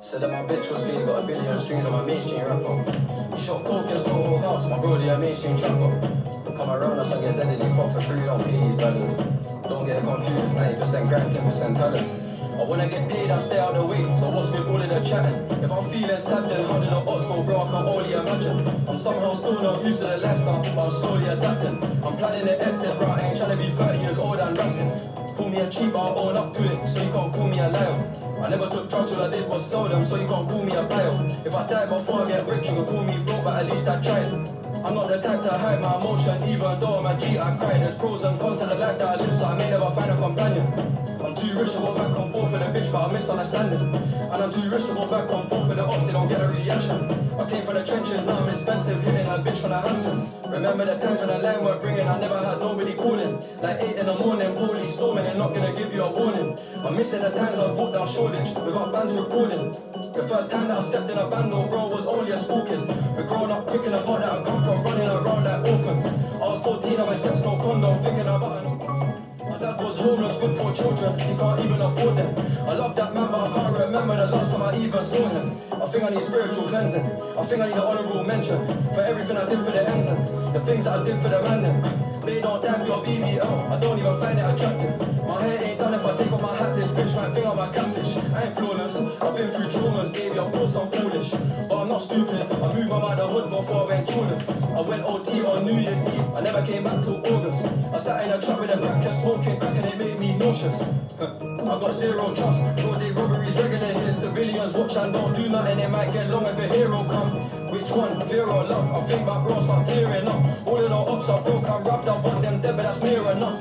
Said that my bitch was gay, got a billion strings on my mainstream rapper. Shot coke in Soho House, my brody a mainstream trapper. Come around us, I get dead, they fuck for free, don't pay these brothers. Don't get confused, 90% grind, 10% talent. I wanna get paid I stay out the way, so what's with all of the chatting? If I'm feeling sad, then how did the odds go, bro? I can only imagine. I'm somehow still not used to the lifestyle, but I'm slowly adapting. I'm planning the exit route, I ain't trying to be 30 years old and rapping. Call me a cheat, but I own up to it, took drugs, all I did was sell them, so you can't call me a buyer. If I die before I get rich, you can call me broke, but at least I tried. I'm not the type to hide my emotion, even though I'm a G, I cry. There's pros and cons to the life that I live, so I may never find a companion. I'm too rich to go back and forth with a bitch, but I misunderstand it. And I'm too rich to go back and forth with the ops, they don't get a reaction. Remember the times when the line weren't ringing, I never had nobody calling. Like 8 in the morning, police storming, they're not gonna give you a warning. I'm missing the times I put down Shoreditch without bands recording. The first time that I stepped in a band, no bro, was only a kid. We're growing up quick in the part that I come from, running around like orphans. I was 14, I was sex, no condom, thinking about an my dad was homeless with four children, he can't even him. I think I need spiritual cleansing. I think I need an honourable mention for everything I did for the ends and the things that I did for the. Them. They don't for your BBL, I don't even find it attractive. My hair ain't done if I take off my hat, this bitch might think I'm a catfish. I ain't flawless, I've been through traumas, baby, of course I'm foolish. But I'm not stupid, I moved my mind the hood before I went tooling. I went OT on New Year's Eve, I never came back till August. I sat in a trap with a crack just smoking crack and it made me nauseous. I got zero trust, robberies regular Millions watch and don't do nothing, it might get long if a hero come. Which one, fear or love? I think my bro start tearing up. All of the ops are broke, I'm wrapped up on them dead, but that's near enough.